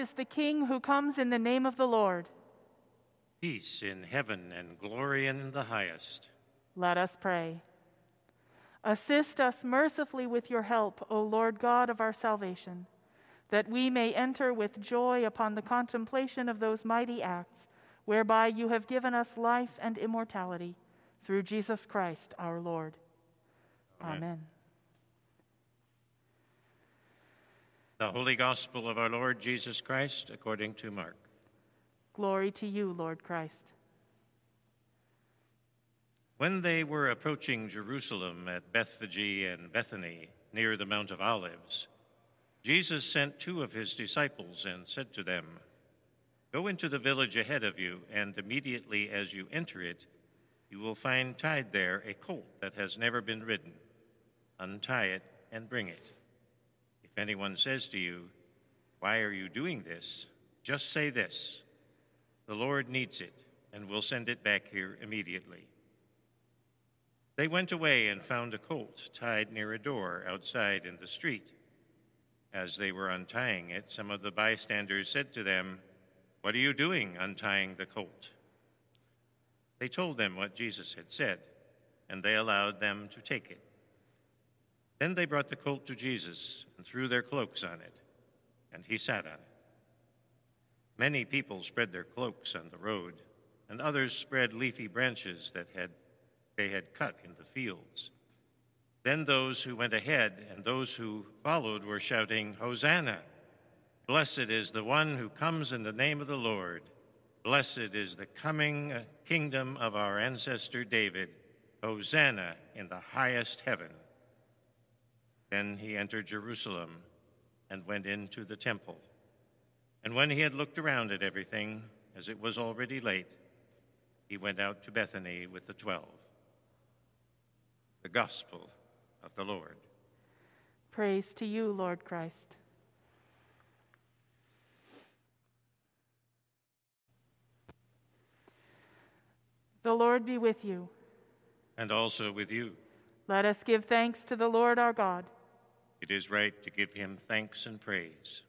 Is the King who comes in the name of the Lord. Peace in heaven and glory in the highest. Let us pray. Assist us mercifully with your help, O Lord God of our salvation, that we may enter with joy upon the contemplation of those mighty acts whereby you have given us life and immortality through Jesus Christ our Lord. Amen. Amen. The Holy Gospel of our Lord Jesus Christ according to Mark. Glory to you, Lord Christ. When they were approaching Jerusalem at Bethphage and Bethany, near the Mount of Olives, Jesus sent two of his disciples and said to them, Go into the village ahead of you, and immediately as you enter it, you will find tied there a colt that has never been ridden. Untie it and bring it. Anyone says to you, Why are you doing this? just say this the Lord needs it, and will send it back here immediately. They went away and found a colt tied near a door outside in the street. As they were untying it, some of the bystanders said to them, What are you doing untying the colt? They told them what Jesus had said, and they allowed them to take it. Then they brought the colt to Jesus and threw their cloaks on it, and he sat on it. Many people spread their cloaks on the road, and others spread leafy branches that had, they had cut in the fields. Then those who went ahead and those who followed were shouting, Hosanna! Blessed is the one who comes in the name of the Lord. Blessed is the coming uh, kingdom of our ancestor David. Hosanna in the highest heaven. Then he entered Jerusalem and went into the temple. And when he had looked around at everything, as it was already late, he went out to Bethany with the twelve. The Gospel of the Lord. Praise to you, Lord Christ. The Lord be with you. And also with you. Let us give thanks to the Lord our God. It is right to give him thanks and praise.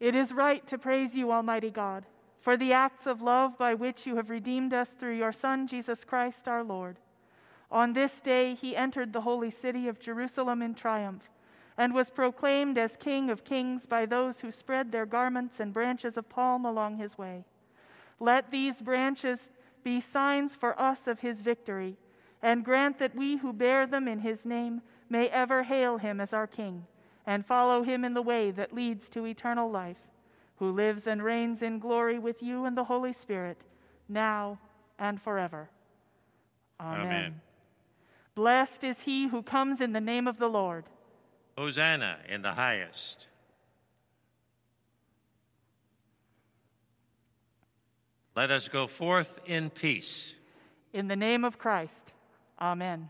It is right to praise you, Almighty God, for the acts of love by which you have redeemed us through your Son, Jesus Christ our Lord. On this day he entered the holy city of Jerusalem in triumph and was proclaimed as King of kings by those who spread their garments and branches of palm along his way. Let these branches be signs for us of his victory, and grant that we who bear them in his name may ever hail him as our King and follow him in the way that leads to eternal life, who lives and reigns in glory with you and the Holy Spirit, now and forever. Amen. Amen. Blessed is he who comes in the name of the Lord. Hosanna in the highest. Let us go forth in peace. In the name of Christ. Amen.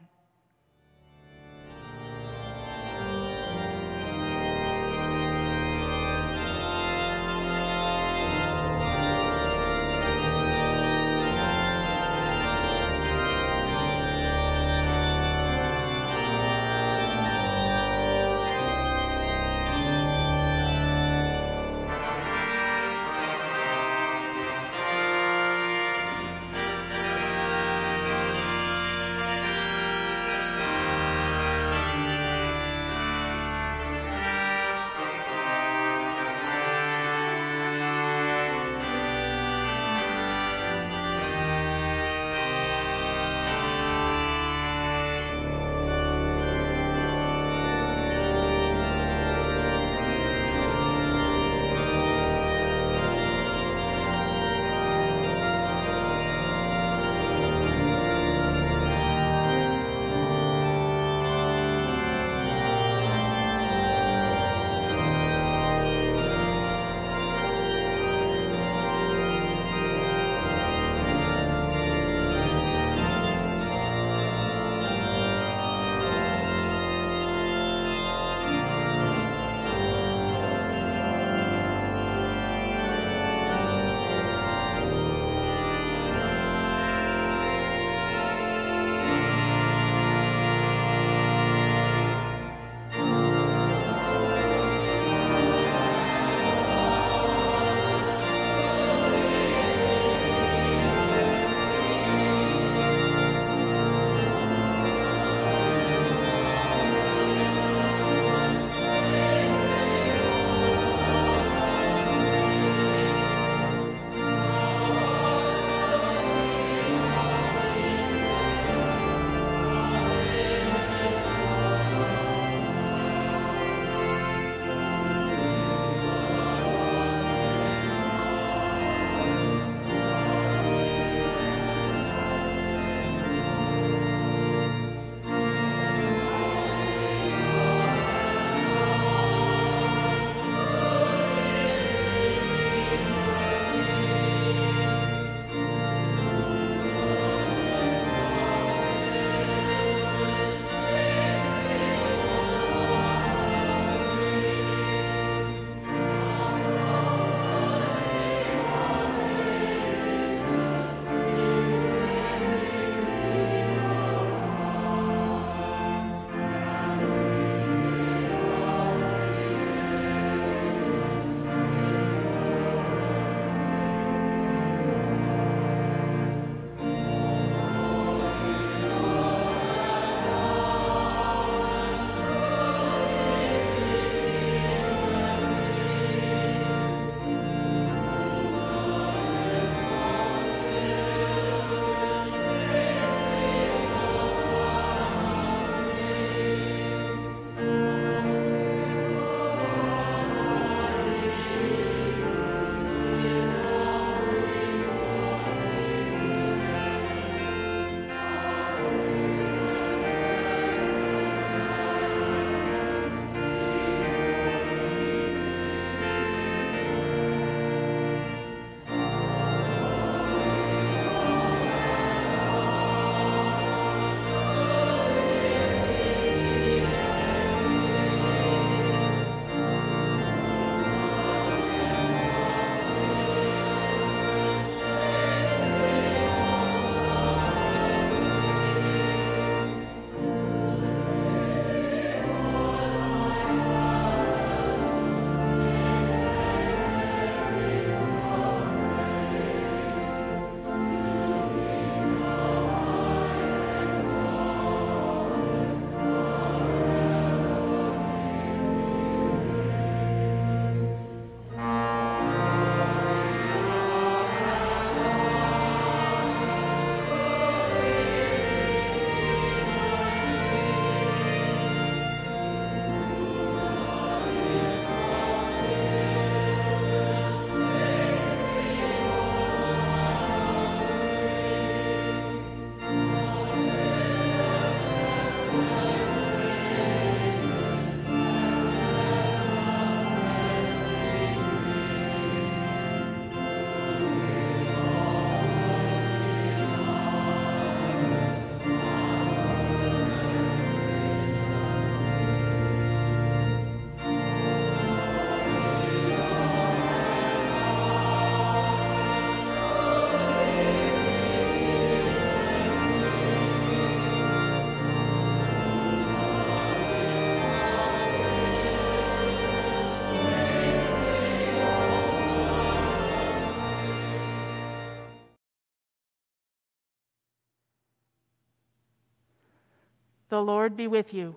The Lord be with you.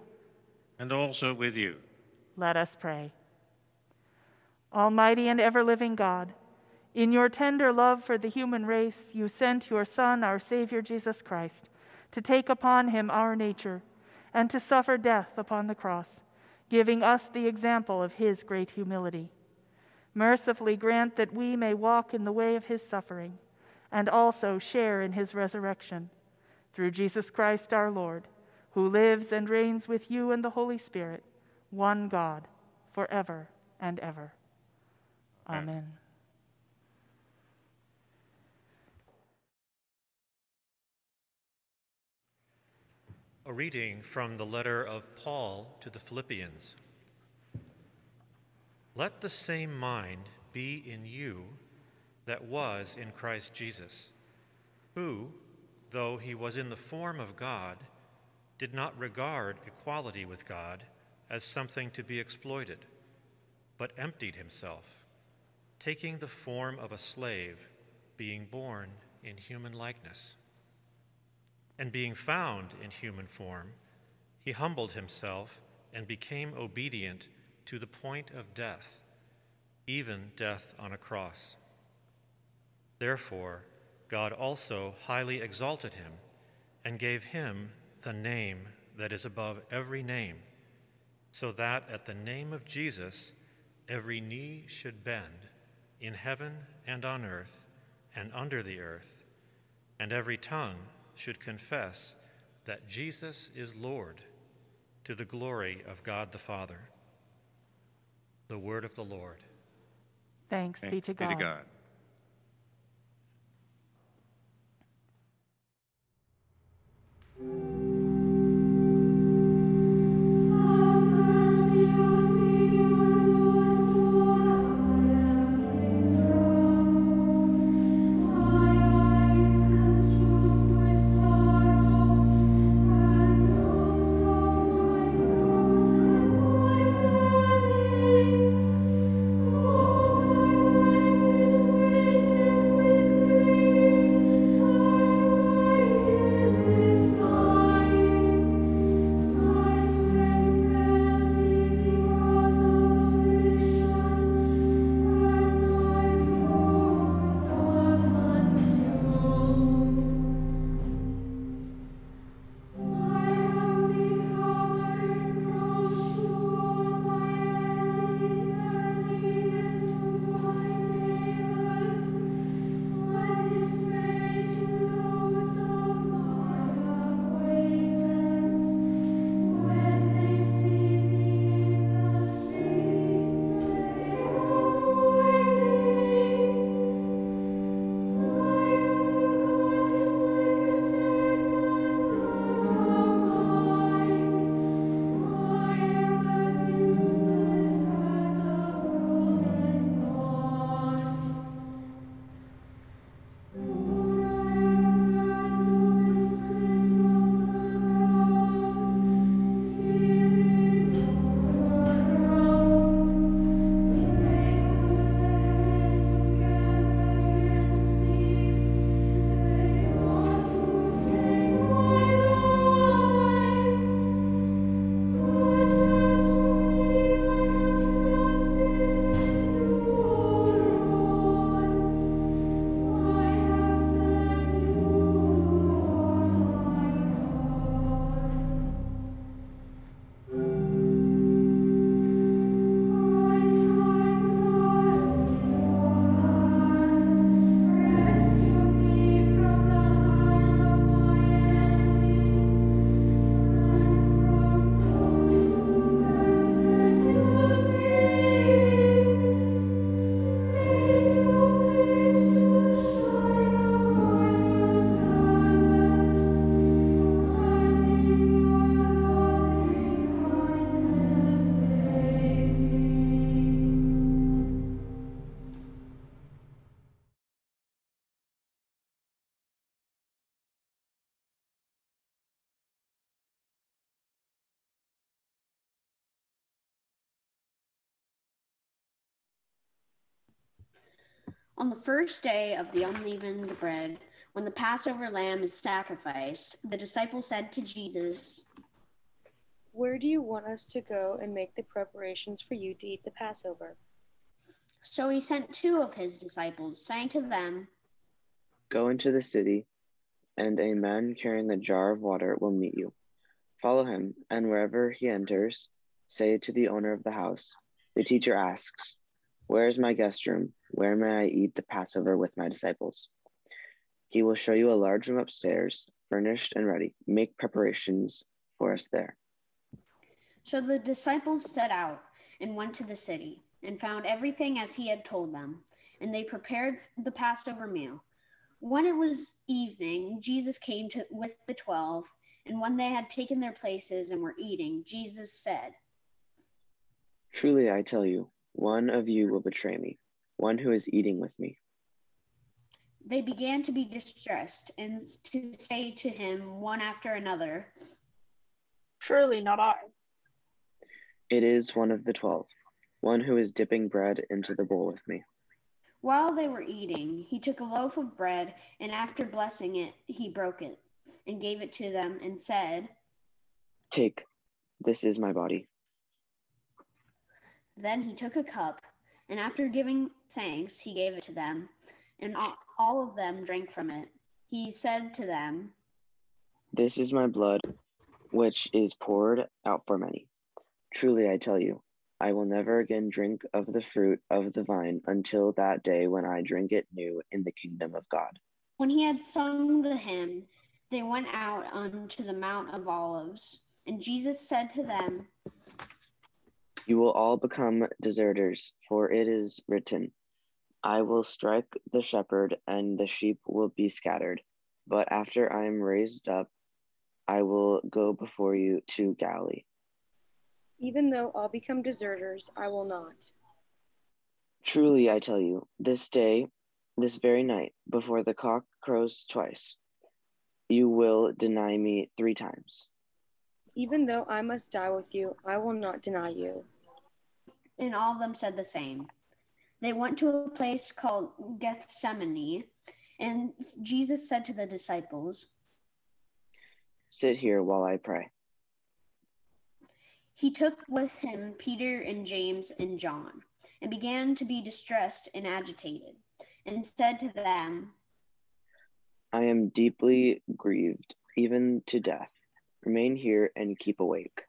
And also with you. Let us pray. Almighty and ever living God, in your tender love for the human race, you sent your Son, our Savior Jesus Christ, to take upon him our nature and to suffer death upon the cross, giving us the example of his great humility. Mercifully grant that we may walk in the way of his suffering and also share in his resurrection. Through Jesus Christ our Lord, who lives and reigns with you and the Holy Spirit, one God, forever and ever. Amen. A reading from the letter of Paul to the Philippians. Let the same mind be in you that was in Christ Jesus, who, though he was in the form of God, did not regard equality with God as something to be exploited, but emptied himself, taking the form of a slave, being born in human likeness. And being found in human form, he humbled himself and became obedient to the point of death, even death on a cross. Therefore, God also highly exalted him and gave him the name that is above every name, so that at the name of Jesus every knee should bend in heaven and on earth and under the earth, and every tongue should confess that Jesus is Lord to the glory of God the Father. The word of the Lord. Thanks, Thanks be to God. Be to God. On the first day of the unleavened bread, when the Passover lamb is sacrificed, the disciples said to Jesus, Where do you want us to go and make the preparations for you to eat the Passover? So he sent two of his disciples, saying to them, Go into the city, and a man carrying a jar of water will meet you. Follow him, and wherever he enters, say to the owner of the house, The teacher asks, Where is my guest room? Where may I eat the Passover with my disciples? He will show you a large room upstairs, furnished and ready. Make preparations for us there. So the disciples set out and went to the city, and found everything as he had told them, and they prepared the Passover meal. When it was evening, Jesus came to with the twelve, and when they had taken their places and were eating, Jesus said, Truly I tell you, one of you will betray me, one who is eating with me. They began to be distressed and to say to him one after another, Surely not I. It is one of the twelve, one who is dipping bread into the bowl with me. While they were eating, he took a loaf of bread, and after blessing it, he broke it and gave it to them and said, Take, this is my body. Then he took a cup, and after giving thanks, he gave it to them, and all- of them drank from it. He said to them, This is my blood, which is poured out for many. Truly I tell you, I will never again drink of the fruit of the vine until that day when I drink it new in the kingdom of God. When he had sung the hymn, they went out unto the Mount of Olives. And Jesus said to them, You will all become deserters, for it is written, I will strike the shepherd, and the sheep will be scattered. But after I am raised up, I will go before you to Galilee. Even though all become deserters, I will not. Truly, I tell you, this day, this very night, before the cock crows twice, you will deny me three times. Even though I must die with you, I will not deny you. And all of them said the same. They went to a place called Gethsemane, and Jesus said to the disciples, Sit here while I pray. He took with him Peter and James and John, and began to be distressed and agitated, and said to them, I am deeply grieved, even to death. Remain here and keep awake.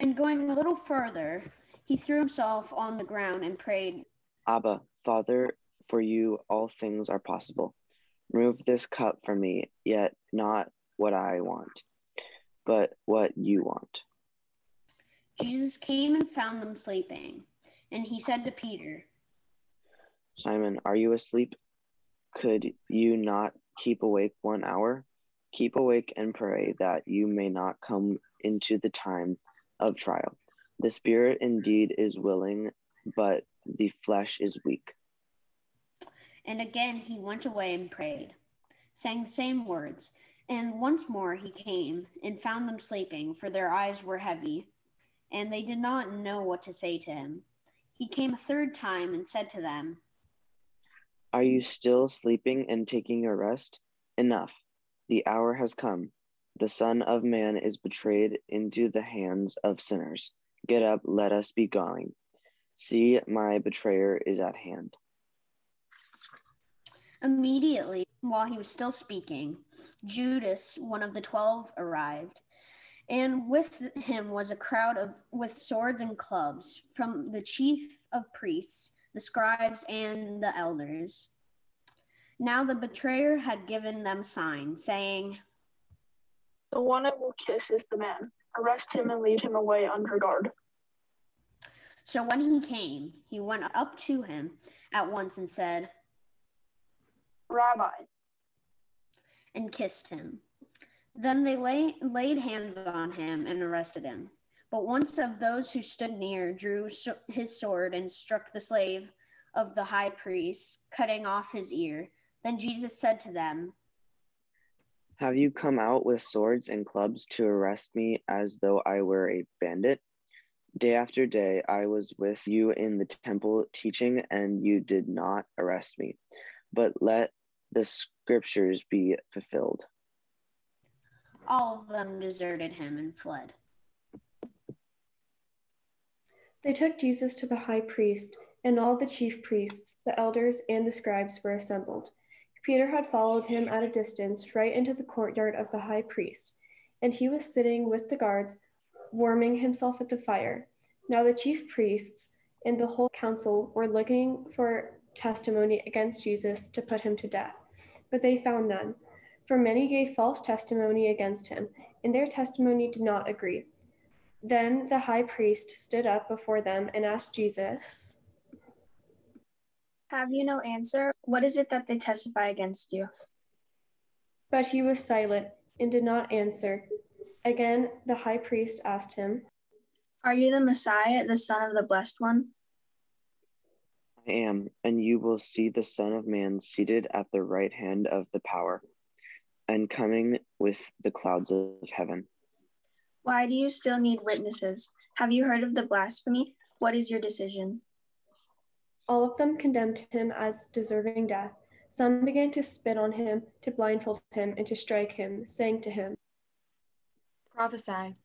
And going a little further, he threw himself on the ground and prayed, Abba, Father, for you all things are possible. Remove this cup from me, yet not what I want, but what you want. Jesus came and found them sleeping. And he said to Peter, Simon, are you asleep? Could you not keep awake one hour? Keep awake and pray that you may not come into the time of trial. The spirit indeed is willing, but the flesh is weak. And again he went away and prayed, saying the same words. And once more he came and found them sleeping, for their eyes were heavy, and they did not know what to say to him. He came a third time and said to them, Are you still sleeping and taking your rest? Enough. The hour has come. The Son of Man is betrayed into the hands of sinners. Get up, let us be going. See, my betrayer is at hand. Immediately, while he was still speaking, Judas, one of the twelve, arrived, and with him was a crowd of with swords and clubs from the chief of priests, the scribes, and the elders. Now the betrayer had given them sign, saying, The one I will kiss is the man. Arrest him and lead him away under guard. So when he came, he went up to him at once and said, Rabbi, and kissed him. Then they lay, laid hands on him and arrested him. But one of those who stood near drew so- his sword and struck the slave of the high priest, cutting off his ear. Then Jesus said to them, have you come out with swords and clubs to arrest me as though I were a bandit? Day after day, I was with you in the temple teaching, and you did not arrest me. But let the scriptures be fulfilled. All of them deserted him and fled. They took Jesus to the high priest, and all the chief priests, the elders, and the scribes were assembled. Peter had followed him at a distance right into the courtyard of the high priest, and he was sitting with the guards, warming himself at the fire. Now the chief priests and the whole council were looking for testimony against Jesus to put him to death, but they found none. For many gave false testimony against him, and their testimony did not agree. Then the high priest stood up before them and asked Jesus, Have you no answer? What is it that they testify against you? But he was silent and did not answer. Again, the high priest asked him, Are you the Messiah, the Son of the Blessed One? I am, and you will see the Son of Man seated at the right hand of the power, and coming with the clouds of heaven. Why do you still need witnesses? Have you heard of the blasphemy? What is your decision? All of them condemned him as deserving death. Some began to spit on him, to blindfold him, and to strike him, saying to him, Prophesy.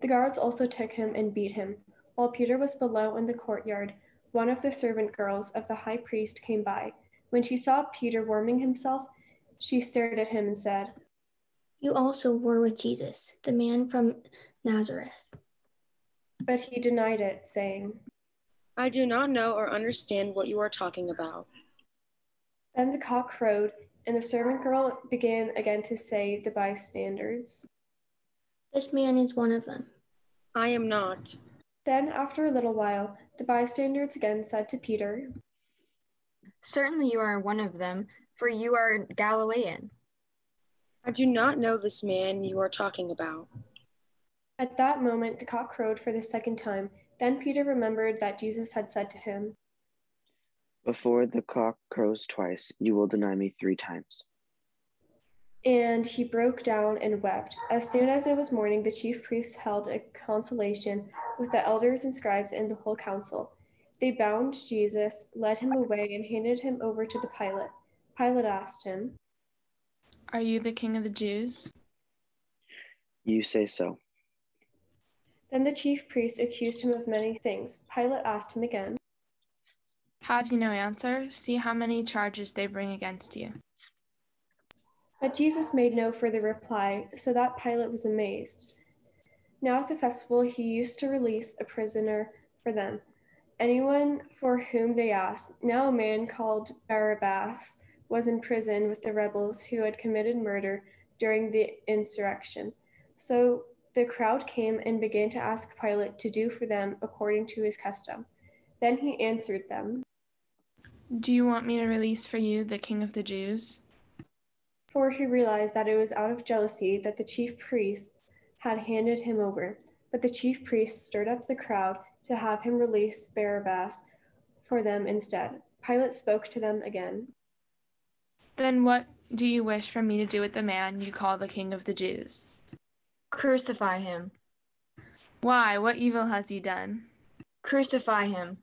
The guards also took him and beat him. While Peter was below in the courtyard, one of the servant girls of the high priest came by. When she saw Peter warming himself, she stared at him and said, You also were with Jesus, the man from Nazareth. But he denied it, saying, I do not know or understand what you are talking about. Then the cock crowed, and the servant girl began again to say the bystanders, This man is one of them. I am not. Then, after a little while, the bystanders again said to Peter, Certainly you are one of them, for you are Galilean. I do not know this man you are talking about. At that moment, the cock crowed for the second time. Then Peter remembered that Jesus had said to him, Before the cock crows twice, you will deny me three times. And he broke down and wept. As soon as it was morning, the chief priests held a consultation with the elders and scribes and the whole council. They bound Jesus, led him away, and handed him over to the Pilate. Pilate asked him, Are you the king of the Jews? You say so. Then the chief priests accused him of many things. Pilate asked him again, Have you no answer? See how many charges they bring against you. But Jesus made no further reply, so that Pilate was amazed. Now at the festival, he used to release a prisoner for them, anyone for whom they asked. Now a man called Barabbas was in prison with the rebels who had committed murder during the insurrection. So the crowd came and began to ask Pilate to do for them according to his custom. Then he answered them, Do you want me to release for you the king of the Jews? For he realized that it was out of jealousy that the chief priests had handed him over. But the chief priests stirred up the crowd to have him release Barabbas for them instead. Pilate spoke to them again. Then what do you wish for me to do with the man you call the king of the Jews? Crucify him. Why? What evil has he done? Crucify him.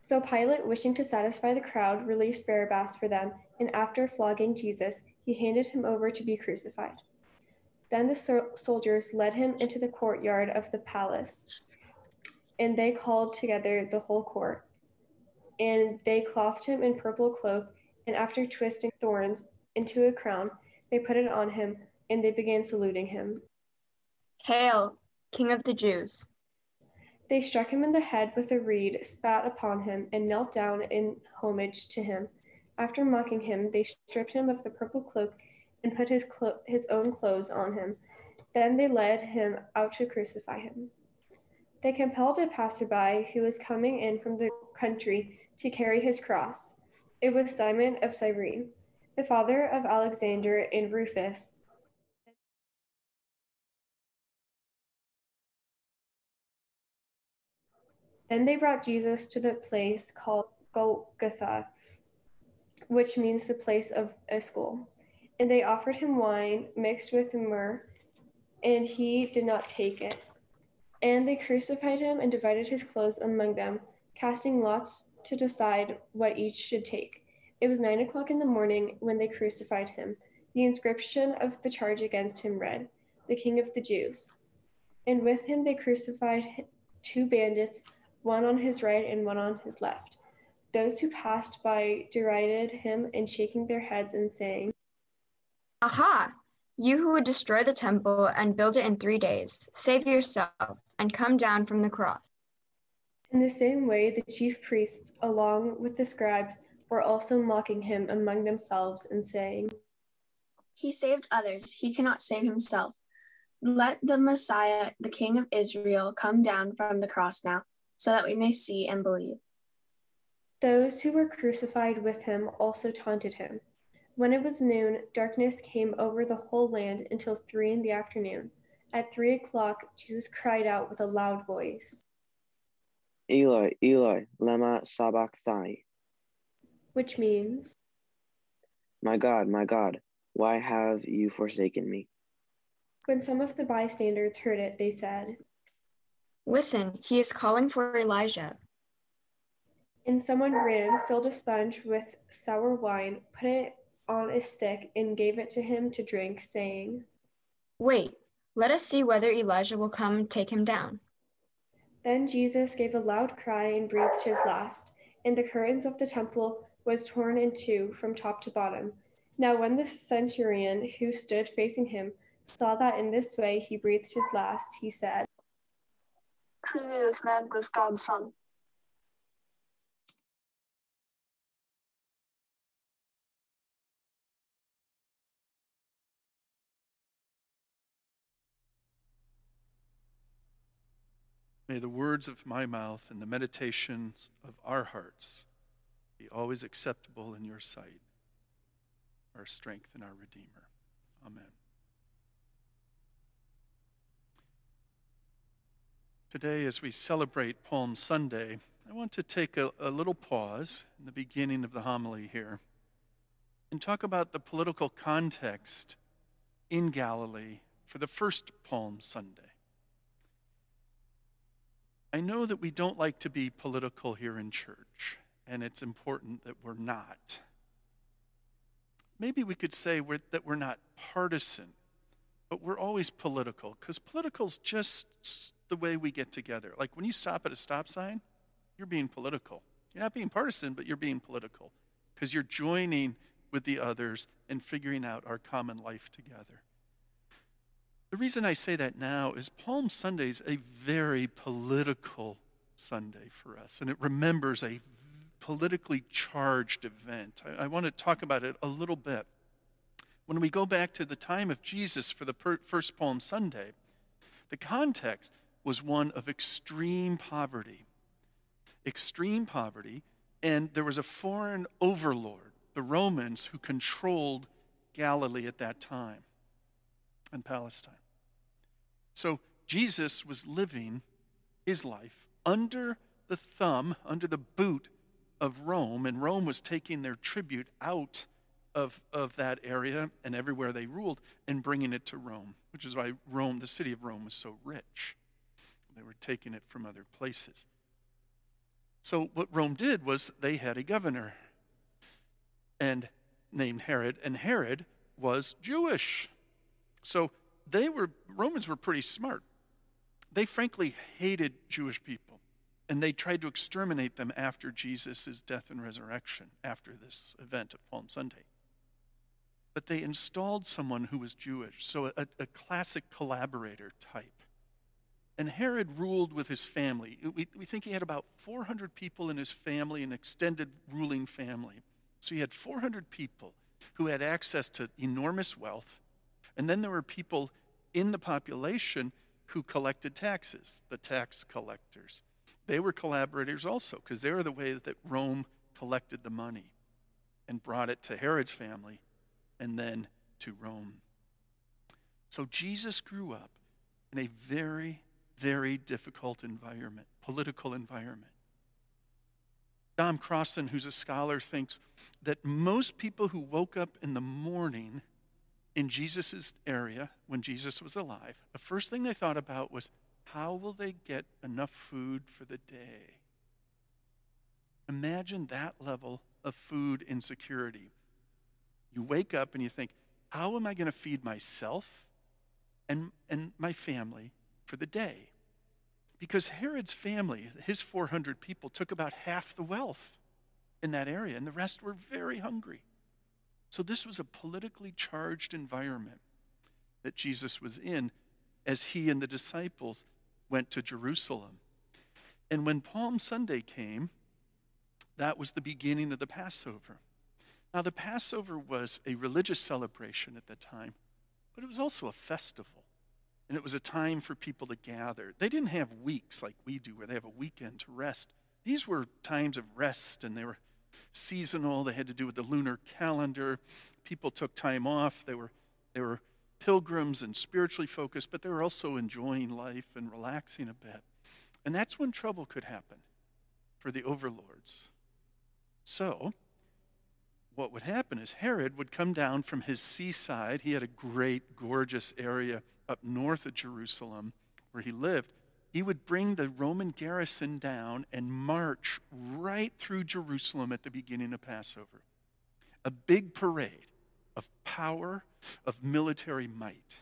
So Pilate, wishing to satisfy the crowd, released Barabbas for them, and after flogging Jesus, he handed him over to be crucified. Then the so- soldiers led him into the courtyard of the palace, and they called together the whole court. And they clothed him in purple cloak, and after twisting thorns into a crown, they put it on him, and they began saluting him. Hail, King of the Jews. They struck him in the head with a reed, spat upon him, and knelt down in homage to him. After mocking him, they stripped him of the purple cloak and put his, clo- his own clothes on him. Then they led him out to crucify him. They compelled a passerby who was coming in from the country to carry his cross. It was Simon of Cyrene, the father of Alexander and Rufus. Then they brought Jesus to the place called Golgotha, which means the place of a skull. And they offered him wine mixed with myrrh, and he did not take it. And they crucified him and divided his clothes among them, casting lots to decide what each should take. It was nine o'clock in the morning when they crucified him. The inscription of the charge against him read, The King of the Jews. And with him they crucified two bandits, one on his right and one on his left. Those who passed by derided him and shaking their heads and saying, Aha! You who would destroy the temple and build it in three days, save yourself and come down from the cross. In the same way, the chief priests, along with the scribes, were also mocking him among themselves and saying, He saved others, he cannot save himself. Let the Messiah, the King of Israel, come down from the cross now, so that we may see and believe. Those who were crucified with him also taunted him. When it was noon, darkness came over the whole land until three in the afternoon. At three o'clock, Jesus cried out with a loud voice, Eloi, Eloi, lema sabachthani, which means, My God, my God, why have you forsaken me? When some of the bystanders heard it, they said, Listen, he is calling for Elijah. And someone ran, filled a sponge with sour wine, put it on a stick, and gave it to him to drink, saying, Wait, let us see whether Elijah will come and take him down. Then Jesus gave a loud cry and breathed his last, and the curtains of the temple was torn in two from top to bottom. Now when the centurion who stood facing him saw that in this way he breathed his last, he said, Truly this man was God's son. May the words of my mouth and the meditations of our hearts be always acceptable in your sight, our strength and our Redeemer. Amen. Today, as we celebrate Palm Sunday, I want to take a, a, little pause in the beginning of the homily here and talk about the political context in Galilee for the first Palm Sunday. I know that we don't like to be political here in church, and it's important that we're not. Maybe we could say we're, that we're not partisan, but we're always political, because political's just the way we get together. Like when you stop at a stop sign, you're being political. You're not being partisan, but you're being political, because you're joining with the others and figuring out our common life together. The reason I say that now is Palm Sunday is a very political Sunday for us, and it remembers a politically charged event. I, I want to talk about it a little bit. When we go back to the time of Jesus for the per- first Palm Sunday, the context was one of extreme poverty. Extreme poverty, and there was a foreign overlord, the Romans, who controlled Galilee at that time and Palestine. So Jesus was living his life under the thumb, under the boot of Rome, and Rome was taking their tribute out of, of that area and everywhere they ruled and bringing it to Rome, which is why Rome, the city of Rome, was so rich. They were taking it from other places. So, what Rome did was they had a governor and named Herod, and Herod was Jewish. So, they were Romans were pretty smart. They frankly hated Jewish people, and they tried to exterminate them after Jesus' death and resurrection, after this event of Palm Sunday. But they installed someone who was Jewish, so a, a classic collaborator type. And Herod ruled with his family. We, we think he had about 400 people in his family, an extended ruling family. So he had 400 people who had access to enormous wealth and then there were people in the population who collected taxes, the tax collectors. They were collaborators also, because they were the way that Rome collected the money and brought it to Herod's family and then to Rome. So Jesus grew up in a very, very difficult environment, political environment. Dom Crossan, who's a scholar, thinks that most people who woke up in the morning in Jesus' area when Jesus was alive, the first thing they thought about was how will they get enough food for the day? Imagine that level of food insecurity. You wake up and you think, how am I going to feed myself and, and my family for the day? because Herod's family, his 400 people, took about half the wealth in that area, and the rest were very hungry. So this was a politically charged environment that Jesus was in as he and the disciples went to Jerusalem. And when Palm Sunday came, that was the beginning of the Passover. Now, the Passover was a religious celebration at that time, but it was also a festival and it was a time for people to gather. They didn't have weeks like we do, where they have a weekend to rest. These were times of rest, and they were seasonal. They had to do with the lunar calendar. People took time off. They were, they were pilgrims and spiritually focused, but they were also enjoying life and relaxing a bit. And that's when trouble could happen for the overlords. So, what would happen is Herod would come down from his seaside. He had a great, gorgeous area up north of Jerusalem where he lived, he would bring the Roman garrison down and march right through Jerusalem at the beginning of Passover. A big parade of power, of military might.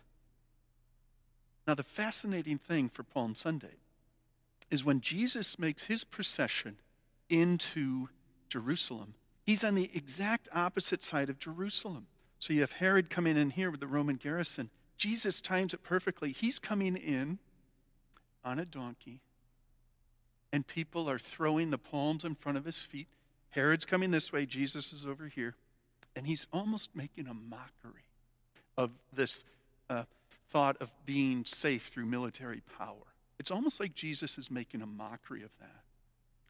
Now, the fascinating thing for Palm Sunday is when Jesus makes his procession into Jerusalem, he's on the exact opposite side of Jerusalem. So you have Herod coming in here with the Roman garrison. Jesus times it perfectly. He's coming in on a donkey, and people are throwing the palms in front of his feet. Herod's coming this way, Jesus is over here, and he's almost making a mockery of this uh, thought of being safe through military power. It's almost like Jesus is making a mockery of that.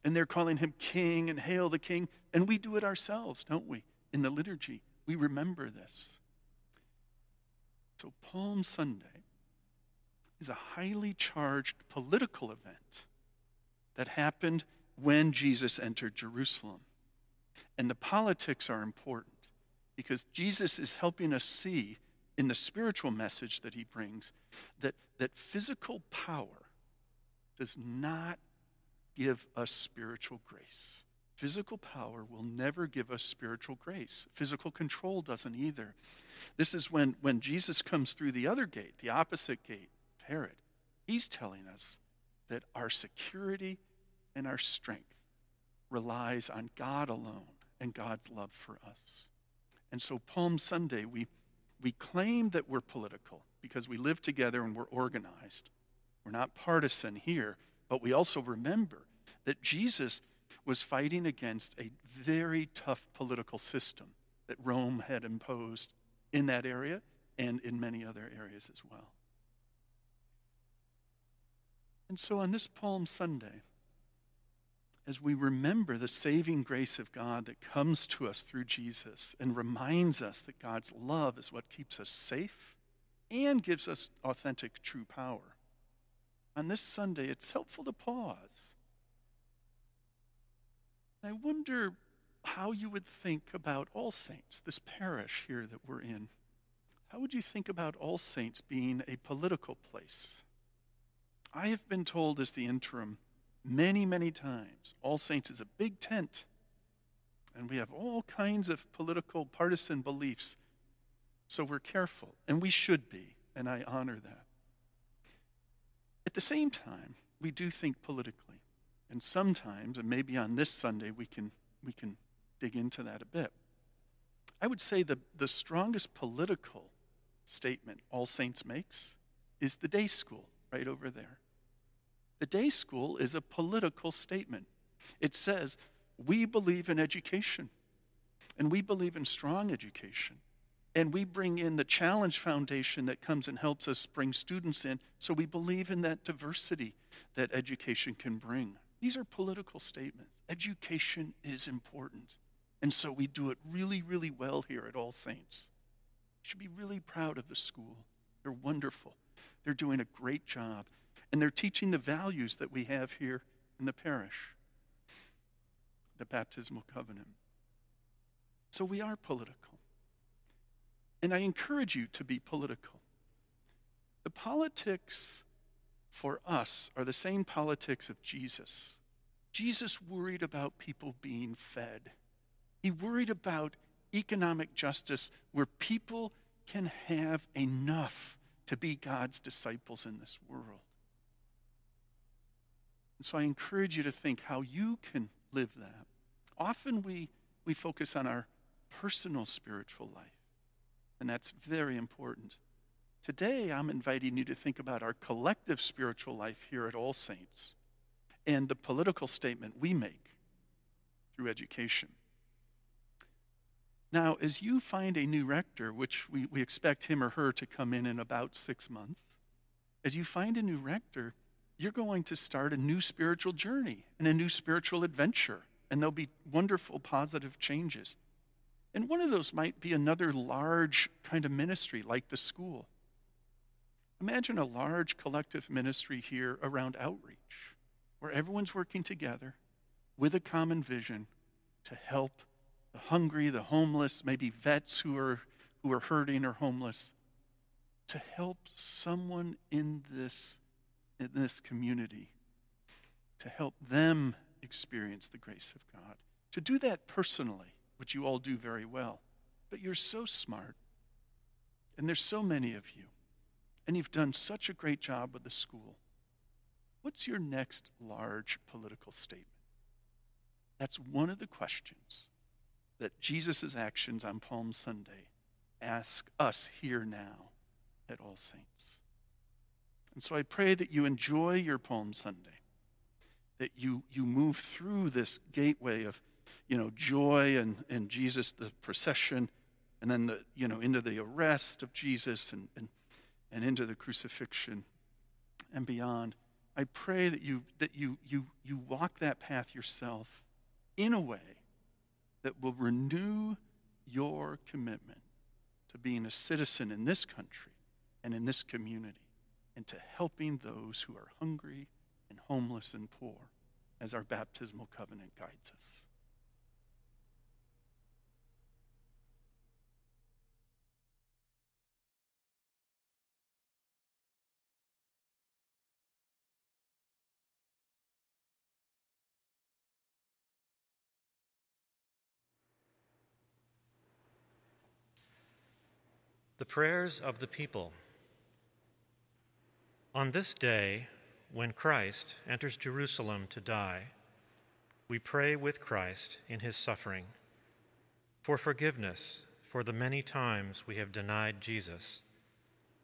And they're calling him king and hail the king. And we do it ourselves, don't we? In the liturgy, we remember this. So, Palm Sunday is a highly charged political event that happened when Jesus entered Jerusalem. And the politics are important because Jesus is helping us see in the spiritual message that he brings that, that physical power does not give us spiritual grace. Physical power will never give us spiritual grace. Physical control doesn't either. This is when, when Jesus comes through the other gate, the opposite gate, Herod. He's telling us that our security and our strength relies on God alone and God's love for us. And so, Palm Sunday, we, we claim that we're political because we live together and we're organized. We're not partisan here, but we also remember that Jesus was fighting against a very tough political system that Rome had imposed in that area and in many other areas as well. And so on this Palm Sunday, as we remember the saving grace of God that comes to us through Jesus and reminds us that God's love is what keeps us safe and gives us authentic true power, on this Sunday, it's helpful to pause I wonder how you would think about All Saints, this parish here that we're in. How would you think about All Saints being a political place? I have been told as the interim many, many times All Saints is a big tent, and we have all kinds of political, partisan beliefs. So we're careful, and we should be, and I honor that. At the same time, we do think politically. And sometimes, and maybe on this Sunday, we can, we can dig into that a bit. I would say the, the strongest political statement All Saints makes is the day school right over there. The day school is a political statement. It says, We believe in education, and we believe in strong education. And we bring in the Challenge Foundation that comes and helps us bring students in. So we believe in that diversity that education can bring. These are political statements. Education is important. And so we do it really, really well here at All Saints. You should be really proud of the school. They're wonderful. They're doing a great job. And they're teaching the values that we have here in the parish the baptismal covenant. So we are political. And I encourage you to be political. The politics for us are the same politics of Jesus. Jesus worried about people being fed. He worried about economic justice where people can have enough to be God's disciples in this world. And so I encourage you to think how you can live that. Often we, we focus on our personal spiritual life, and that's very important. Today, I'm inviting you to think about our collective spiritual life here at All Saints and the political statement we make through education. Now, as you find a new rector, which we, we expect him or her to come in in about six months, as you find a new rector, you're going to start a new spiritual journey and a new spiritual adventure, and there'll be wonderful positive changes. And one of those might be another large kind of ministry like the school. Imagine a large collective ministry here around outreach, where everyone's working together with a common vision to help the hungry, the homeless, maybe vets who are, who are hurting or homeless, to help someone in this, in this community, to help them experience the grace of God. To do that personally, which you all do very well. But you're so smart, and there's so many of you, and you've done such a great job with the school. What's your next large political statement? That's one of the questions that Jesus' actions on Palm Sunday ask us here now at All Saints. And so I pray that you enjoy your Palm Sunday, that you, you move through this gateway of, you know, joy and, and Jesus, the procession, and then the, you know, into the arrest of Jesus and, and, and into the crucifixion and beyond. I pray that you that you you you walk that path yourself in a way that will renew your commitment to being a citizen in this country and in this community and to helping those who are hungry and homeless and poor as our baptismal covenant guides us. The prayers of the people. On this day, when Christ enters Jerusalem to die, we pray with Christ in his suffering for forgiveness for the many times we have denied Jesus.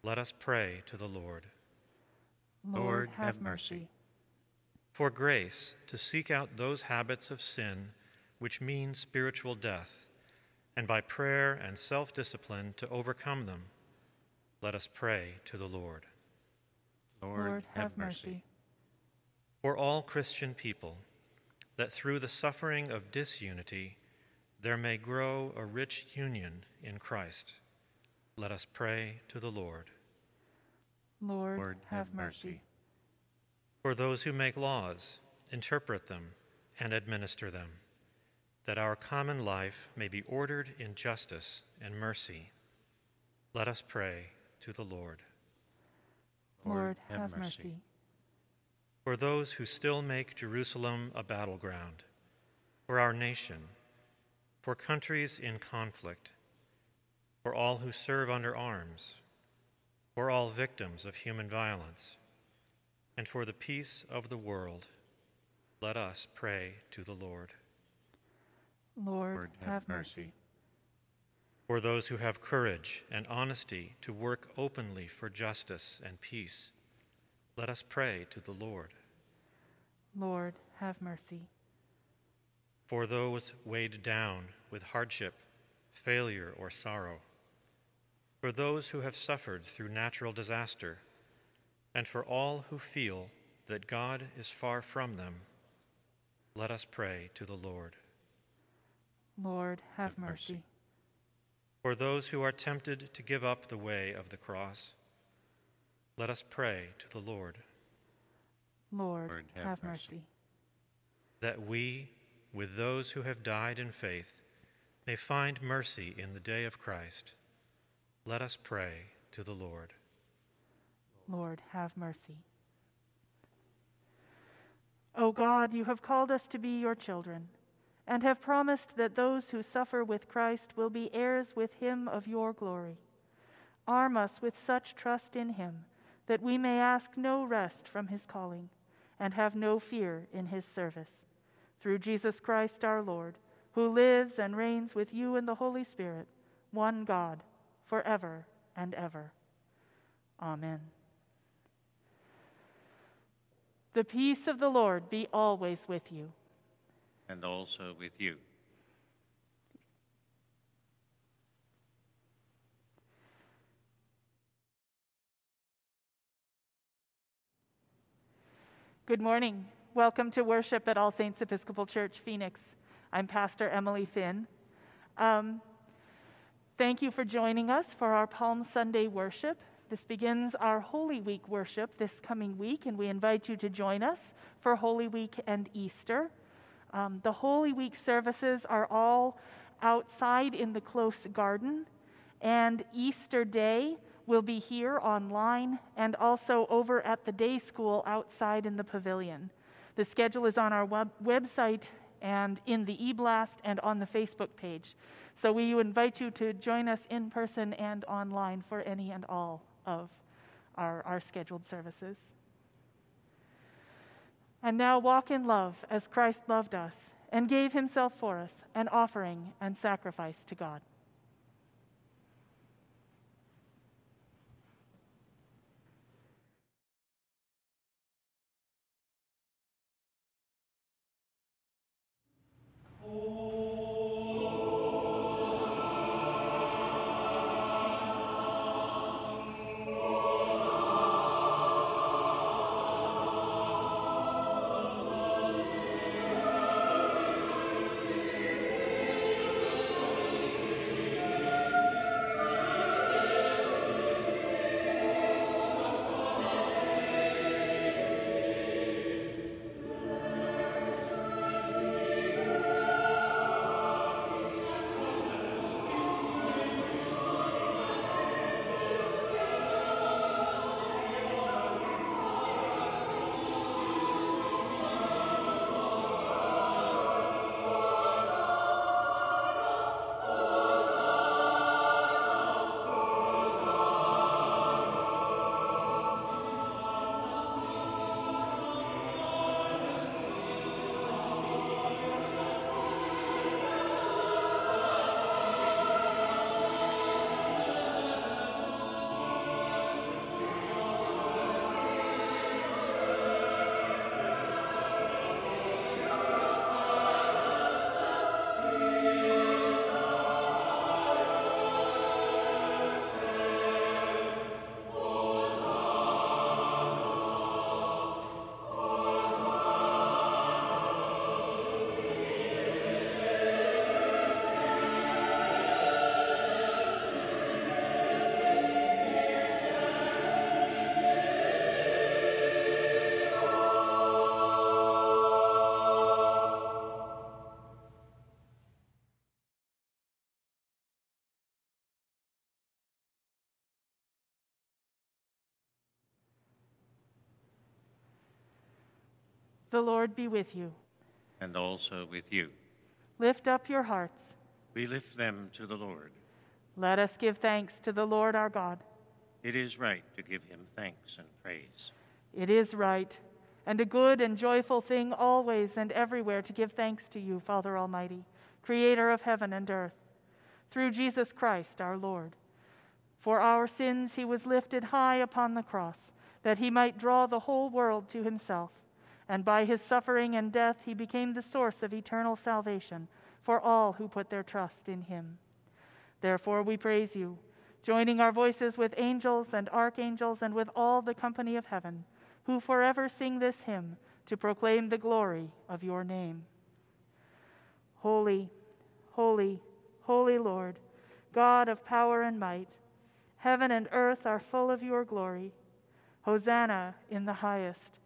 Let us pray to the Lord. Lord, have mercy. For grace to seek out those habits of sin which mean spiritual death and by prayer and self discipline to overcome them, let us pray to the Lord. Lord, Lord have mercy. For all Christian people, that through the suffering of disunity there may grow a rich union in Christ, let us pray to the Lord. Lord, Lord have mercy. For those who make laws, interpret them, and administer them that our common life may be ordered in justice and mercy. Let us pray to the Lord. Lord, have, have mercy. mercy. For those who still make Jerusalem a battleground, for our nation, for countries in conflict, for all who serve under arms, for all victims of human violence, and for the peace of the world, let us pray to the Lord. Lord, Lord have, have mercy. mercy. For those who have courage and honesty to work openly for justice and peace, let us pray to the Lord. Lord, have mercy. For those weighed down with hardship, failure, or sorrow, for those who have suffered through natural disaster, and for all who feel that God is far from them, let us pray to the Lord. Lord, have mercy. For those who are tempted to give up the way of the cross, let us pray to the Lord. Lord, Lord have, have mercy. mercy. That we, with those who have died in faith, may find mercy in the day of Christ, let us pray to the Lord. Lord, have mercy. O God, you have called us to be your children and have promised that those who suffer with Christ will be heirs with him of your glory. Arm us with such trust in him that we may ask no rest from his calling, and have no fear in his service. Through Jesus Christ our Lord, who lives and reigns with you in the Holy Spirit, one God, forever and ever. Amen. The peace of the Lord be always with you. And also with you. Good morning. Welcome to worship at All Saints Episcopal Church, Phoenix. I'm Pastor Emily Finn. Um, thank you for joining us for our Palm Sunday worship. This begins our Holy Week worship this coming week, and we invite you to join us for Holy Week and Easter. Um, the Holy Week services are all outside in the close garden, and Easter Day will be here online and also over at the day school outside in the pavilion. The schedule is on our web- website and in the e blast and on the Facebook page. So we invite you to join us in person and online for any and all of our, our scheduled services. And now walk in love as Christ loved us and gave himself for us, an offering and sacrifice to God. The Lord be with you. And also with you. Lift up your hearts. We lift them to the Lord. Let us give thanks to the Lord our God. It is right to give him thanks and praise. It is right and a good and joyful thing always and everywhere to give thanks to you, Father Almighty, Creator of heaven and earth, through Jesus Christ our Lord. For our sins he was lifted high upon the cross, that he might draw the whole world to himself and by his suffering and death he became the source of eternal salvation for all who put their trust in him. Therefore we praise you, joining our voices with angels and archangels and with all the company of heaven, who forever sing this hymn to proclaim the glory of your name. Holy, holy, holy Lord, God of power and might, heaven and earth are full of your glory. Hosanna in the highest.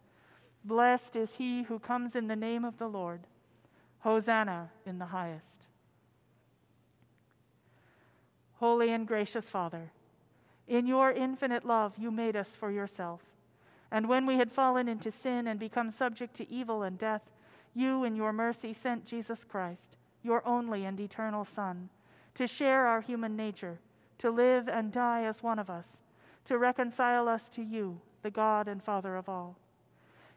Blessed is he who comes in the name of the Lord. Hosanna in the highest. Holy and gracious Father, in your infinite love you made us for yourself. And when we had fallen into sin and become subject to evil and death, you in your mercy sent Jesus Christ, your only and eternal Son, to share our human nature, to live and die as one of us, to reconcile us to you, the God and Father of all.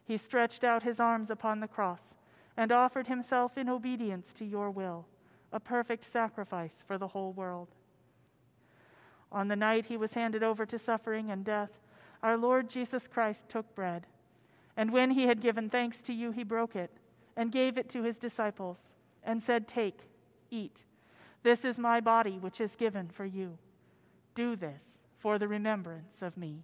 He stretched out his arms upon the cross and offered himself in obedience to your will, a perfect sacrifice for the whole world. On the night he was handed over to suffering and death, our Lord Jesus Christ took bread. And when he had given thanks to you, he broke it and gave it to his disciples and said, Take, eat. This is my body, which is given for you. Do this for the remembrance of me.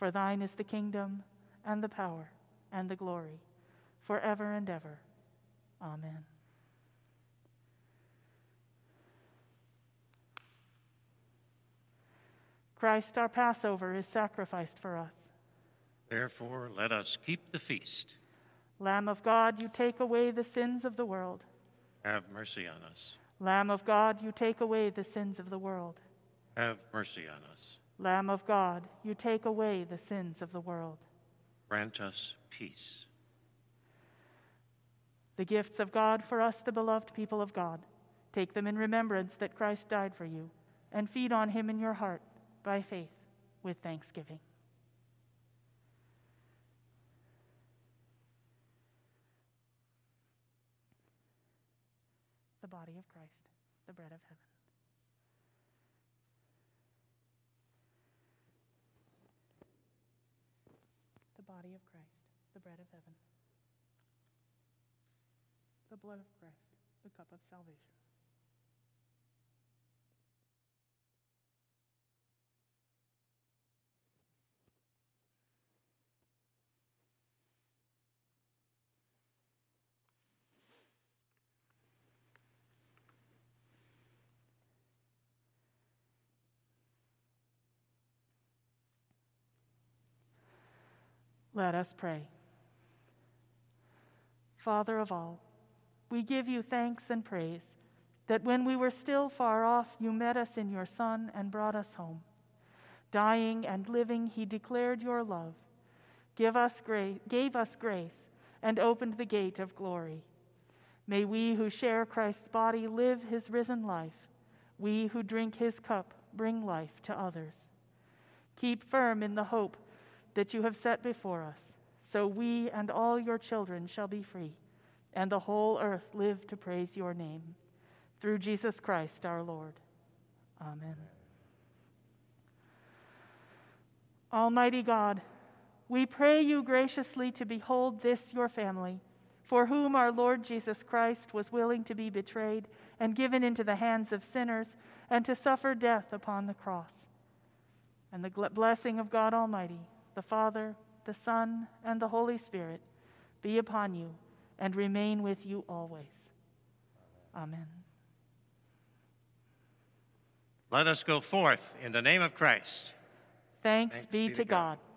For thine is the kingdom, and the power, and the glory, forever and ever. Amen. Christ our Passover is sacrificed for us. Therefore, let us keep the feast. Lamb of God, you take away the sins of the world. Have mercy on us. Lamb of God, you take away the sins of the world. Have mercy on us. Lamb of God, you take away the sins of the world. Grant us peace. The gifts of God for us, the beloved people of God. Take them in remembrance that Christ died for you, and feed on him in your heart by faith with thanksgiving. The body of Christ, the bread of heaven. Body of Christ, the bread of heaven, the blood of Christ, the cup of salvation. Let us pray. Father of all, we give you thanks and praise that when we were still far off, you met us in your Son and brought us home. Dying and living, he declared your love, give us grace, gave us grace, and opened the gate of glory. May we who share Christ's body live his risen life. We who drink his cup bring life to others. Keep firm in the hope that you have set before us, so we and all your children shall be free, and the whole earth live to praise your name. Through Jesus Christ our Lord. Amen. Almighty God, we pray you graciously to behold this your family, for whom our Lord Jesus Christ was willing to be betrayed and given into the hands of sinners and to suffer death upon the cross. And the blessing of God Almighty, the Father, the Son, and the Holy Spirit be upon you and remain with you always. Amen. Let us go forth in the name of Christ. Thanks, Thanks be, be, to God. God.